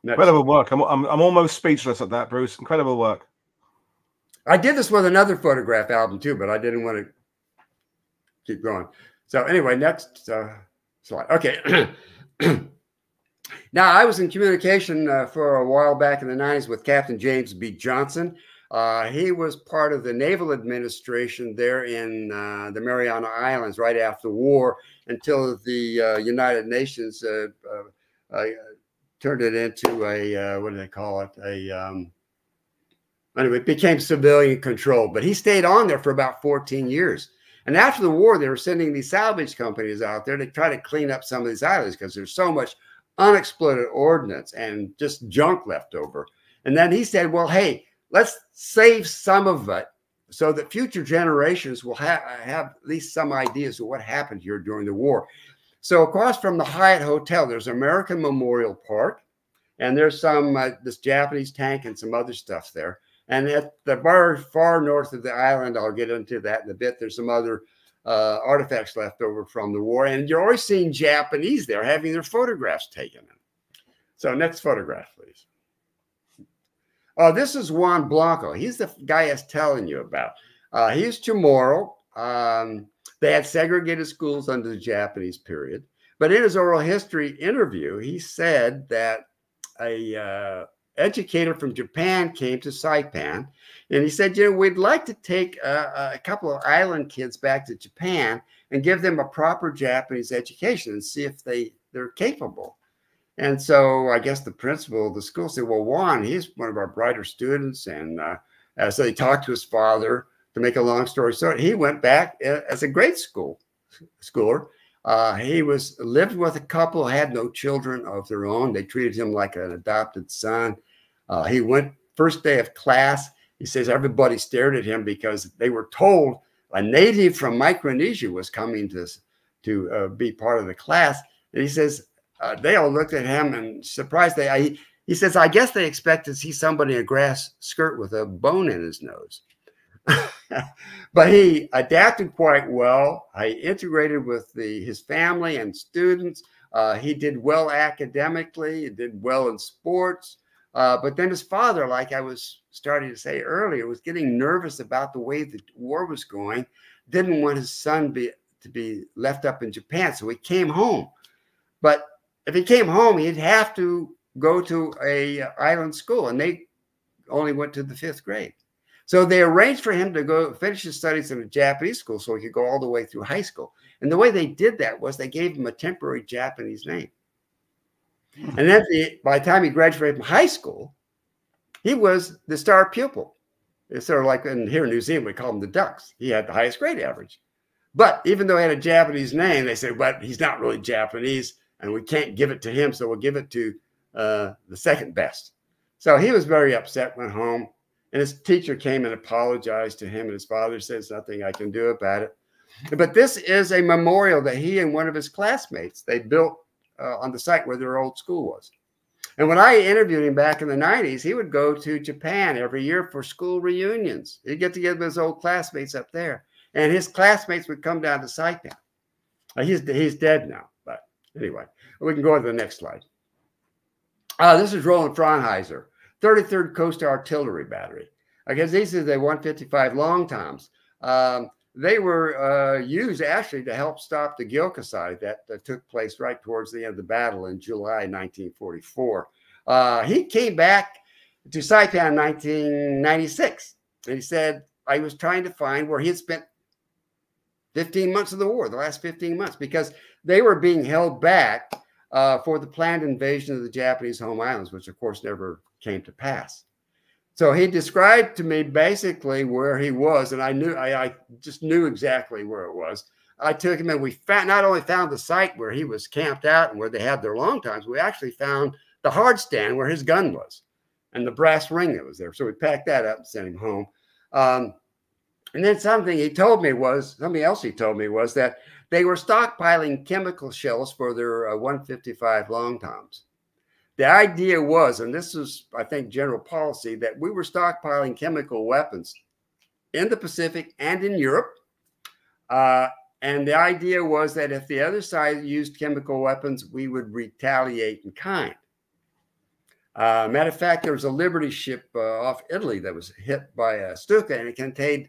Next. Incredible work. I'm, I'm, I'm almost speechless at that, Bruce. Incredible work. I did this with another photograph album too, but I didn't want to keep going. So anyway, next uh, slide. Okay. [CLEARS THROAT] now I was in communication uh, for a while back in the 90s with Captain James B. Johnson. Uh, he was part of the naval administration there in uh, the Mariana Islands right after the war until the uh, United Nations uh, turned it into a, what do they call it? A, um, anyway, it became civilian control, but he stayed on there for about 14 years. And after the war, they were sending these salvage companies out there to try to clean up some of these islands because there's so much unexploded ordnance and just junk left over. And then he said, well, hey, let's save some of it so that future generations will ha have at least some ideas of what happened here during the war. So across from the Hyatt Hotel, there's American Memorial Park, and there's some uh, this Japanese tank and some other stuff there. And at the far, far north of the island, I'll get into that in a bit. There's some other uh, artifacts left over from the war. And you're always seeing Japanese there having their photographs taken. So next photograph, please. Oh, this is Juan Blanco. He's the guy I was telling you about. Uh, he's Chamorro. Um, they had segregated schools under the Japanese period. But in his oral history interview, he said that a uh, educator from Japan came to Saipan and he said, you know, we'd like to take a, a, couple of island kids back to Japan and give them a proper Japanese education and see if they they're capable. And so I guess the principal of the school said, well, Juan, he's one of our brighter students. And uh, so he talked to his father to make a long story short. He went back uh, as a grade school schooler Uh, he was lived with a couple, had no children of their own. They treated him like an adopted son. Uh, he went first day of class. He says everybody stared at him because they were told a native from Micronesia was coming to to uh, be part of the class. And he says uh, they all looked at him and surprised. They I, he says I guess they expect to see somebody in a grass skirt with a bone in his nose. [LAUGHS] but he adapted quite well. He integrated with the his family and students. Uh, he did well academically. He did well in sports. Uh, but then his father, like I was starting to say earlier, was getting nervous about the way the war was going. Didn't want his son be to be left up in Japan, so he came home. But if he came home, he'd have to go to a island school, and they only went to the fifth grade. So they arranged for him to go finish his studies in a Japanese school so he could go all the way through high school. And the way they did that was they gave him a temporary Japanese name. Hmm. And then the, by the time he graduated from high school, he was the star pupil. It's sort of like in here in New Zealand, we call him the Dux. He had the highest grade average. But even though he had a Japanese name, they said, but he's not really Japanese and we can't give it to him. So we'll give it to uh, the second best. So he was very upset, went home, and his teacher came and apologized to him, and his father says, Nothing I can do about it. [LAUGHS] But this is a memorial that he and one of his classmates they built uh, on the site where their old school was. And when I interviewed him back in the 90s, he would go to Japan every year for school reunions. He'd get together with his old classmates up there, and his classmates would come down to Saipan. Uh, he's, he's dead now, but anyway, we can go to the next slide. Uh, this is Roland Fraunheiser. 33rd Coast Artillery Battery. I guess these are the 155 long toms. Um, they were uh, used actually to help stop the Gyokusai that, that, took place right towards the end of the battle in July 1944. Uh, he came back to Saipan in 1996 and he said, I was trying to find where he had spent 15 months of the war, the last 15 months, because they were being held back uh, for the planned invasion of the Japanese home islands, which of course never came to pass. So he described to me basically where he was, and I knew I, I, just knew exactly where it was. I took him and we found not only found the site where he was camped out and where they had their long toms, we actually found the hard stand where his gun was and the brass ring that was there. So we packed that up and sent him home. Um, and then something he told me was something else he told me was that they were stockpiling chemical shells for their uh, 155 long toms the idea was, and this is, I think, general policy, that we were stockpiling chemical weapons in the Pacific and in Europe. Uh, and the idea was that if the other side used chemical weapons, we would retaliate in kind. Uh, matter of fact, there was a Liberty ship uh, off Italy that was hit by a Stuka and it contained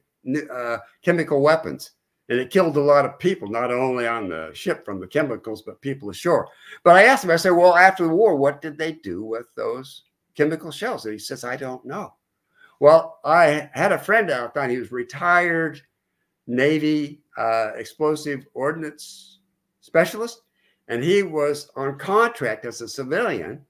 uh, chemical weapons and it killed a lot of people, not only on the ship from the chemicals, but people ashore. But I asked him, I said, well, after the war, what did they do with those chemical shells? And he says, I don't know. Well, I had a friend out there, he was retired Navy uh, explosive ordnance specialist, and he was on contract as a civilian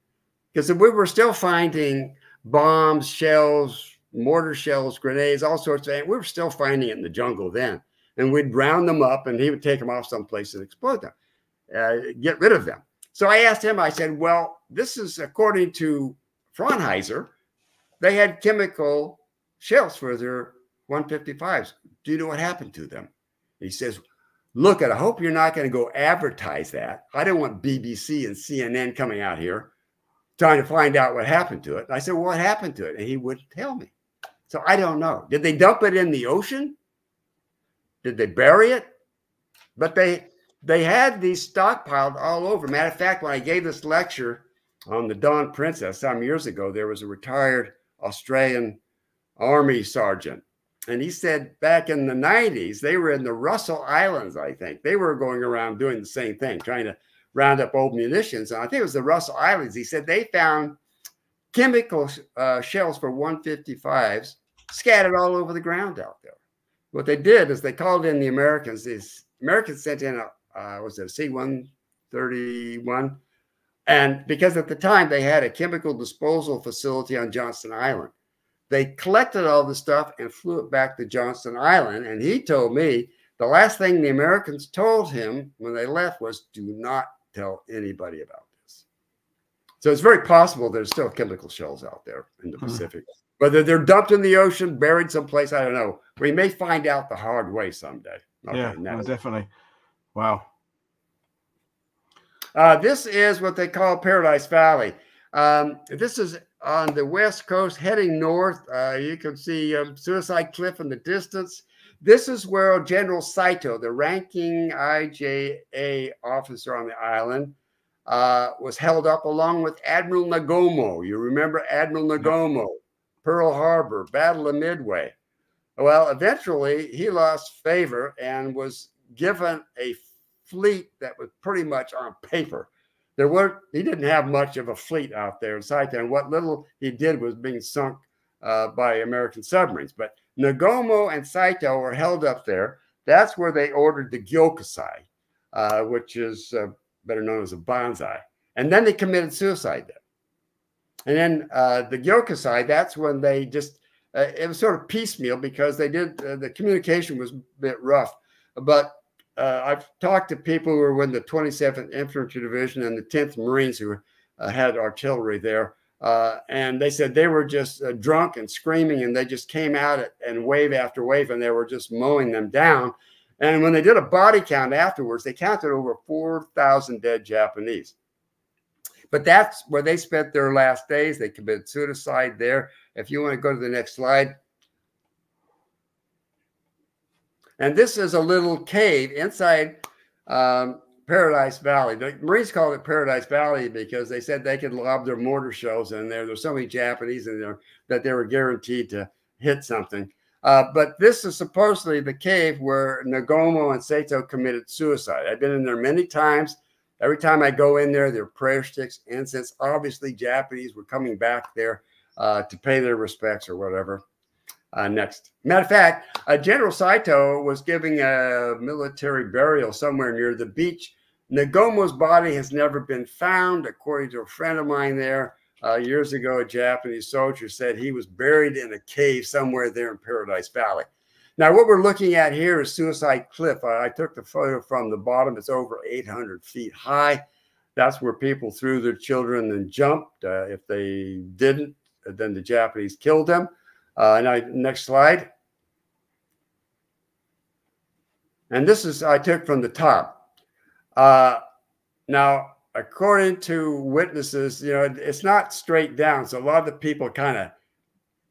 because we were still finding bombs, shells, mortar shells, grenades, all sorts of things. We were still finding it in the jungle then and we'd round them up and he would take them off someplace and explode them, uh, get rid of them. So I asked him, I said, well, this is according to Fraunheiser, they had chemical shells for their 155s. Do you know what happened to them? He says, look, I hope you're not going to go advertise that. I don't want BBC and CNN coming out here trying to find out what happened to it. And I said, well, what happened to it? And he wouldn't tell me. So I don't know. Did they dump it in the ocean? Did they bury it? But they they had these stockpiled all over. Matter of fact, when I gave this lecture on the Dawn Princess some years ago, there was a retired Australian Army sergeant. And he said back in the 90s, they were in the Russell Islands, I think. They were going around doing the same thing, trying to round up old munitions. And I think it was the Russell Islands. He said they found chemical uh, shells for 155s scattered all over the ground out there what they did is they called in the Americans. These Americans sent in a uh, was it a C one thirty one, and because at the time they had a chemical disposal facility on Johnston Island, they collected all the stuff and flew it back to Johnston Island. And he told me The last thing the Americans told him when they left was do not tell anybody about this. So it's very possible there's still chemical shells out there in the. Pacific. Whether they're dumped in the ocean, buried someplace, I don't know. We may find out the hard way someday. Okay, yeah, no, definitely. Wow. Uh, this is what they call Paradise Valley. Um, this is on the west coast heading north. Uh, you can see um, Suicide Cliff in the distance. This is where General Saito, the ranking IJA officer on the island, uh, was held up along with Admiral Nagumo. You remember Admiral Nagumo, Pearl Harbor, Battle of Midway. Well, eventually he lost favor and was given a fleet that was pretty much on paper. There were he didn't have much of a fleet out there in. And what little he did was being sunk uh, by American submarines. But Nagumo and Saito were held up there. That's where they ordered the Gyokusai, uh, which is uh, better known as a banzai. And then they committed suicide there. And then uh, the side—that's when they just, uh, it was sort of piecemeal because they did, uh, the communication was a bit rough. But uh, I've talked to people who were in the 27th Infantry Division and the 10th Marines who uh, had artillery there. Uh, and they said they were just drunk and screaming, and they just came out and wave after wave, and they were just mowing them down. And when they did a body count afterwards, they counted over 4,000 dead Japanese. But that's where they spent their last days. They committed suicide there. If you want to go to the next slide. And this is a little cave inside um, Paradise Valley. The Marines called it Paradise Valley because they said they could lob their mortar shells in there. There's so many Japanese in there that they were guaranteed to hit something. Uh, but this is supposedly the cave where Nagumo and Saito committed suicide. I've been in there many times. Every time I go in there, there are prayer sticks, incense. Obviously, Japanese were coming back there uh, to pay their respects or whatever. Uh, next. Matter of fact, uh, General Saito was giving a military burial somewhere near the beach. Nagumo's body has never been found, according to a friend of mine there. Uh, years ago, a Japanese soldier said he was buried in a cave somewhere there in Paradise Valley. Now, what we're looking at here is Suicide Cliff. I, I took the photo from the bottom. It's over 800 feet high. That's where people threw their children and jumped. Uh, if they didn't, then the Japanese killed them. Uh, now, next slide. And this is I took from the top. Uh, now, according to witnesses, you know, it's not straight down. So a lot of the people kind of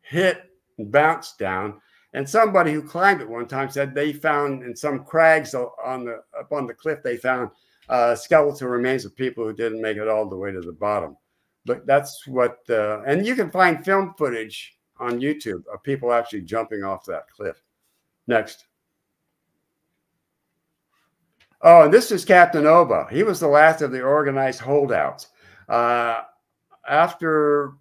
hit and bounced down. And somebody who climbed it one time said they found in some crags on the up on the cliff, they found uh, skeletal remains of people who didn't make it all the way to the bottom. But that's what, uh, and you can find film footage on YouTube of people actually jumping off that cliff. Next. Oh, and this is Captain Oba. He was the last of the organized holdouts. Uh, after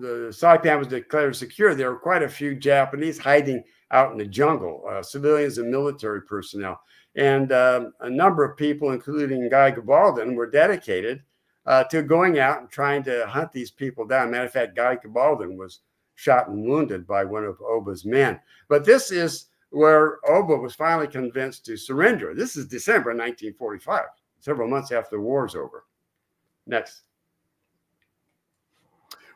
the Saipan was declared secure, there were quite a few Japanese hiding out in the jungle, uh, civilians and military personnel. And um, a number of people, including Guy Gabaldon, were dedicated uh, to going out and trying to hunt these people down. Matter of fact, Guy Gabaldon was shot and wounded by one of Oba's men. But this is where Oba was finally convinced to surrender. This is December 1945, several months after the war's over. Next.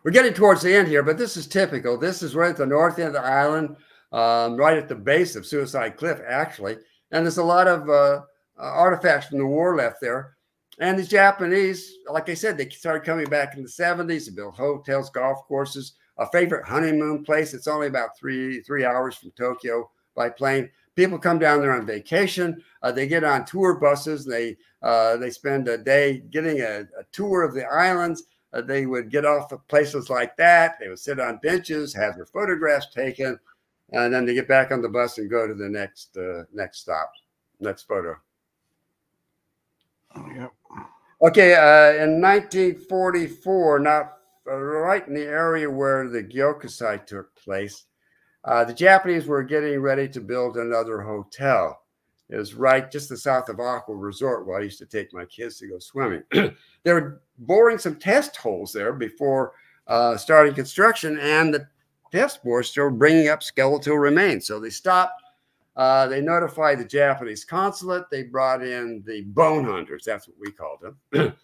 We're getting towards the end here, but this is typical. This is right at the north end of the island, um, right at the base of Suicide Cliff, actually. And there's a lot of uh, artifacts from the war left there. And the Japanese, like I said, they started coming back in the 70s to build hotels, golf courses, a favorite honeymoon place. It's only about three three hours from Tokyo by plane. People come down there on vacation. Uh, they get on tour buses. They uh, they spend a day getting a, a tour of the islands. Uh, they would get off of places like that. They would sit on benches, have their photographs taken, and then they get back on the bus and go to the next uh, next stop, next photo. Oh, yep. Okay, uh, in 1944, not uh, right in the area where the Gyokusai took place, uh, the Japanese were getting ready to build another hotel. It was right just the south of Aqua Resort where I used to take my kids to go swimming. [CLEARS THROAT] they were boring some test holes there before uh, starting construction, and the test bores still bringing up skeletal remains. So they stopped Uh, they notified the Japanese consulate. They brought in the bone hunters. That's what we called them.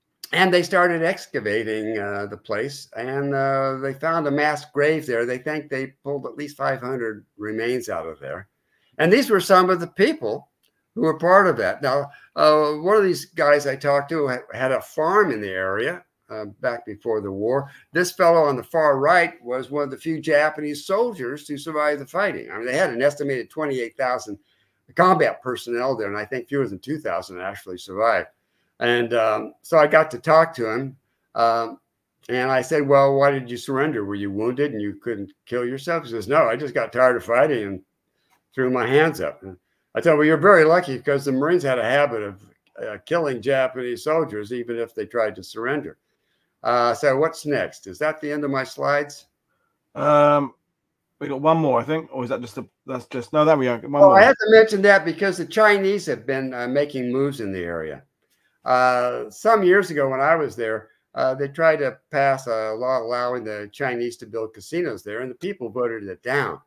[CLEARS THROAT] and they started excavating uh, the place and uh, they found a mass grave there. They think they pulled at least 500 remains out of there. And these were some of the people who were part of that. Now, uh, one of these guys I talked to had a farm in the area uh, back before the war. This fellow on the far right was one of the few Japanese soldiers to survive the fighting. I mean, they had an estimated 28,000 combat personnel there, and I think fewer than 2,000 actually survived. And um, so I got to talk to him. Um, and I said, Well, why did you surrender? Were you wounded and you couldn't kill yourself? He says, No, I just got tired of fighting and threw my hands up. And I tell Well, you're very lucky because the Marines had a habit of uh, killing Japanese soldiers, even if they tried to surrender. Uh, so what's next? Is that the end of my slides? Um, we got one more, I think, or is that just a? That's just no. There we go. One well, more. I have to mention that because the Chinese have been uh, making moves in the area. Uh, some years ago, when I was there, uh, they tried to pass a law allowing the Chinese to build casinos there, and the people voted it down.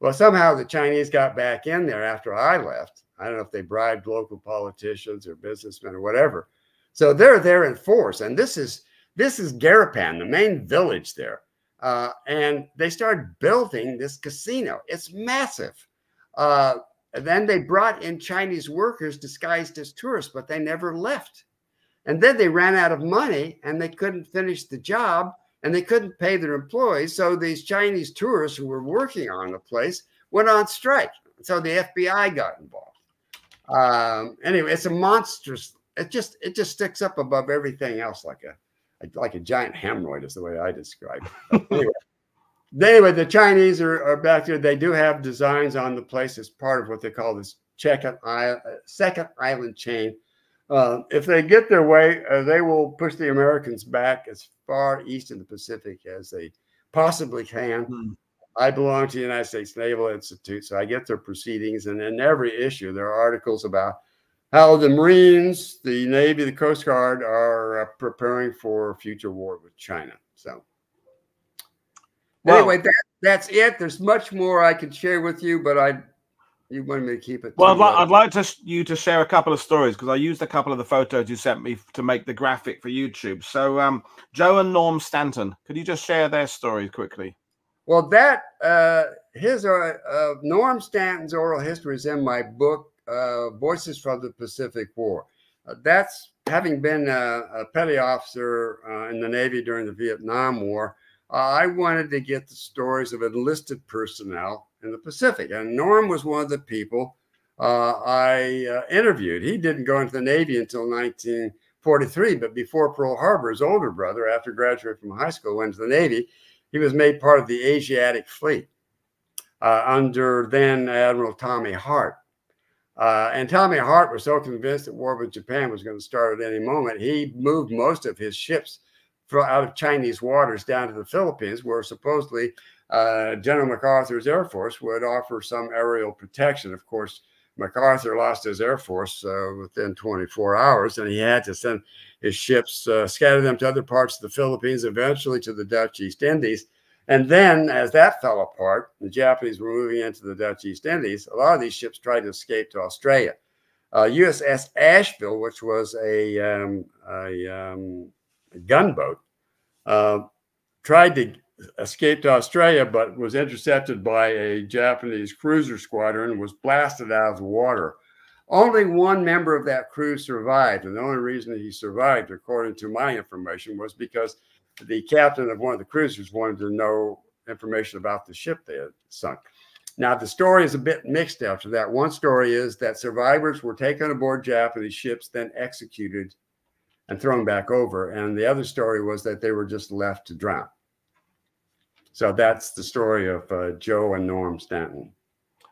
Well, somehow the Chinese got back in there after I left. I don't know if they bribed local politicians or businessmen or whatever. So they're there in force, and this is this is Garapan, the main village there. Uh, and they started building this casino. It's massive. Uh, then they brought in Chinese workers disguised as tourists, but they never left. And then they ran out of money and they couldn't finish the job and they couldn't pay their employees. So these Chinese tourists who were working on the place went on strike. So the FBI got involved. Um, anyway, it's a monstrous. It just it just sticks up above everything else like a like a giant hemorrhoid is the way I describe it. [LAUGHS] anyway, anyway, the Chinese are, are, back there. They do have designs on the place as part of what they call this second, second island chain. Uh, if they get their way, uh, they will push the Americans back as far east in the Pacific as they possibly can. Hmm. I belong to the United States Naval Institute, so I get their proceedings, and in every issue, there are articles about how the Marines, the Navy, the Coast Guard are uh, preparing for future war with China. So, well, anyway, that, that's it. There's much more I could share with you, but I you wanted me to keep it. Well, I'd, li- I'd, like to you to share a couple of stories because I used a couple of the photos you sent me to make the graphic for YouTube. So, um, Joe and Norm Stanton, could you just share their stories quickly? Well, that uh, his uh, uh, Norm Stanton's oral history is in my book uh, Voices from the Pacific War. Uh, that's having been a, a petty officer uh, in the Navy during the Vietnam War. I wanted to get the stories of enlisted personnel in the Pacific, and Norm was one of the people I interviewed. He didn't go into the Navy until 1943, but before Pearl Harbor, his older brother, after graduating from high school, went to the Navy. He was made part of the Asiatic Fleet uh, under then Admiral Tommy Hart. Uh, and Tommy Hart was so convinced that war with Japan was going to start at any moment, he moved most of his ships out of Chinese waters down to the Philippines, where supposedly uh, General MacArthur's Air Force would offer some aerial protection. Of course, MacArthur lost his Air Force uh, within 24 hours, and he had to send his ships, uh, scatter them to other parts of the Philippines, eventually to the Dutch East Indies. And then, as that fell apart, the Japanese were moving into the Dutch East Indies. A lot of these ships tried to escape to Australia. Uh, USS Asheville, which was a, um, a, um, gunboat, uh, tried to escape to Australia, but was intercepted by a Japanese cruiser squadron and was blasted out of the water. Only one member of that crew survived. And the only reason he survived, according to my information, was because the captain of one of the cruisers wanted to know information about the ship they had sunk. Now, the story is a bit mixed after that. One story is that survivors were taken aboard Japanese ships, then executed and thrown back over. And the other story was that they were just left to drown. So that's the story of uh, Joe and Norm Stanton.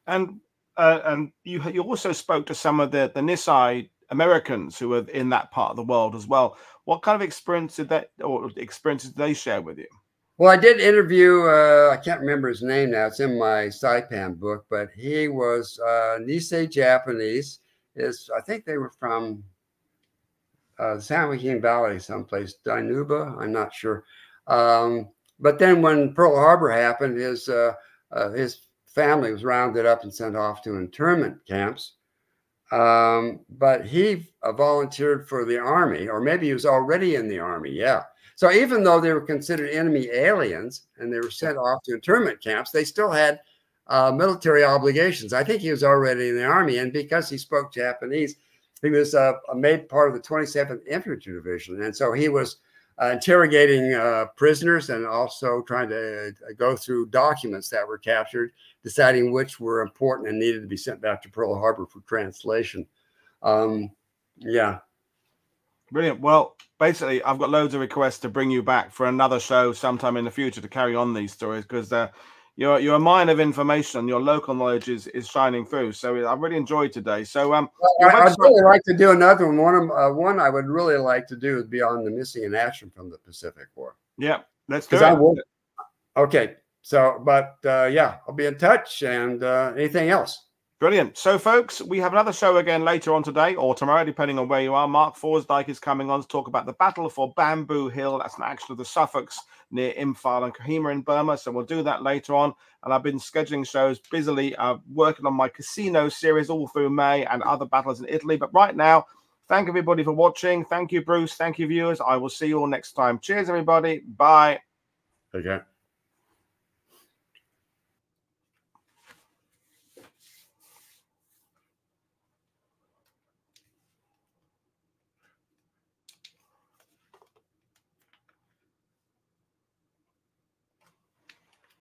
And uh, and you you also spoke to some of the the Nisei Americans who were in that part of the world as well. What kind of experience did that or experiences did they share with you? Well, I did interview. Uh, I can't remember his name now. It's in my Saipan book, but he was uh, Nisei Japanese. Is I think they were from uh, San Joaquin Valley, someplace, Dinuba. I'm not sure. Um, but then when Pearl Harbor happened, his uh, uh, his family was rounded up and sent off to internment camps. Um, but he uh, volunteered for the army, or maybe he was already in the army. Yeah. So even though they were considered enemy aliens and they were sent off to internment camps, they still had uh, military obligations. I think he was already in the army, and because he spoke Japanese, he was uh, made part of the 27th Infantry Division, and so he was uh, interrogating uh, prisoners and also trying to uh, go through documents that were captured, deciding which were important and needed to be sent back to Pearl Harbor for translation. Um, yeah. Brilliant. Well, basically, I've got loads of requests to bring you back for another show sometime in the future to carry on these stories because uh, your your mine of information, your local knowledge is is shining through. So I've really enjoyed today. So um, well, I, would really like to do another one. One, uh, one I would really like to do is beyond the missing in action from the Pacific War. Yeah, let's do it. I will, okay, so but uh, yeah, I'll be in touch. And uh, anything else? Brilliant. So, folks, we have another show again later on today or tomorrow, depending on where you are. Mark Forsdyke is coming on to talk about the battle for Bamboo Hill. That's an action of the Suffolks near Imphal and Kohima in Burma. So, we'll do that later on. And I've been scheduling shows busily, uh, working on my Cassino series all through May and other battles in Italy. But right now, thank everybody for watching. Thank you, Bruce. Thank you, viewers. I will see you all next time. Cheers, everybody. Bye. Okay.